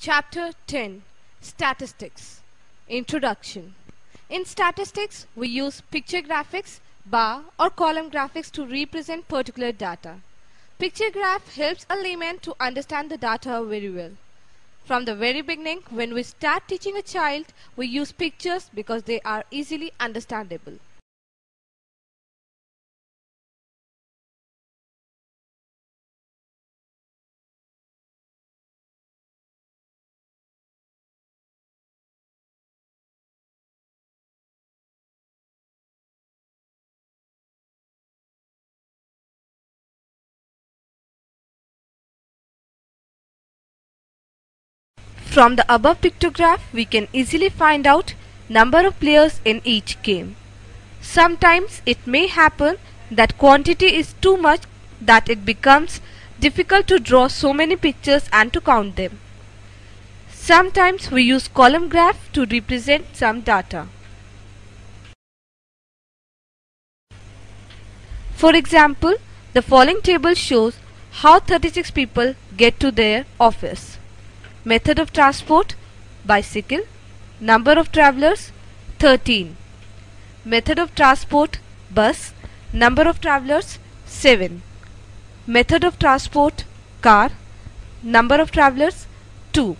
Chapter 10 Statistics Introduction In statistics, we use picture graphics, bar or column graphics to represent particular data. Picture graph helps a layman to understand the data very well. From the very beginning, when we start teaching a child, we use pictures because they are easily understandable. From the above pictograph, we can easily find out number of players in each game. Sometimes it may happen that quantity is too much that it becomes difficult to draw so many pictures and to count them. Sometimes we use column graph to represent some data. For example, the following table shows how 36 people get to their office. Method of transport bicycle. Number of travelers 13. Method of transport bus. Number of travelers 7. Method of transport car. Number of travelers 2.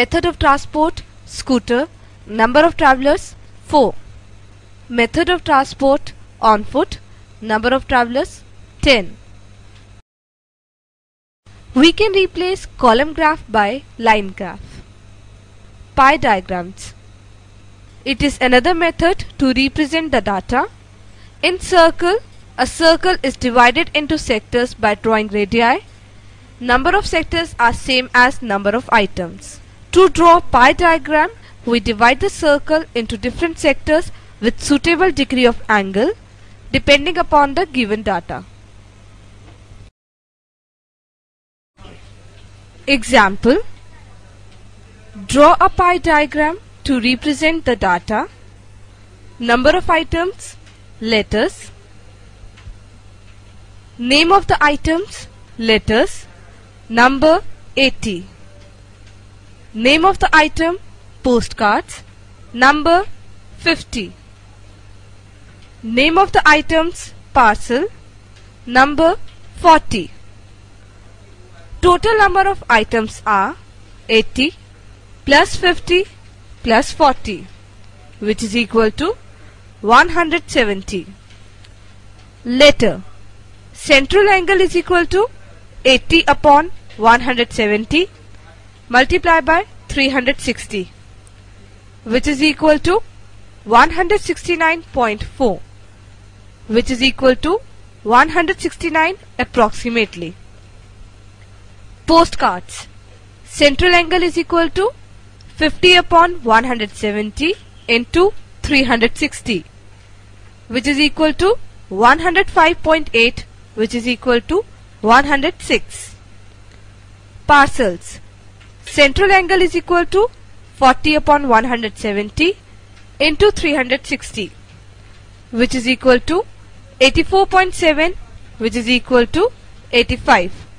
Method of transport scooter. Number of travelers 4. Method of transport on foot. Number of travelers 10. We can replace column graph by line graph. Pie diagrams. It is another method to represent the data. In circle, a circle is divided into sectors by drawing radii. Number of sectors are same as number of items. To draw pie diagram, we divide the circle into different sectors with suitable degree of angle depending upon the given data. Example. Draw a pie diagram to represent the data, number of items, letters, name of the items, letters, number 80, name of the item, postcards, number 50, name of the items, parcel, number 40. Total number of items are 80 plus 50 plus 40 which is equal to 170. Letter Central angle is equal to 80 upon 170 multiplied by 360 which is equal to 169.4 which is equal to 169 approximately. Postcards. Central angle is equal to 50 upon 170 into 360 which is equal to 105.8 which is equal to 106. Parcels. Central angle is equal to 40 upon 170 into 360 which is equal to 84.7 which is equal to 85.